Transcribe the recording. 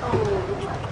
con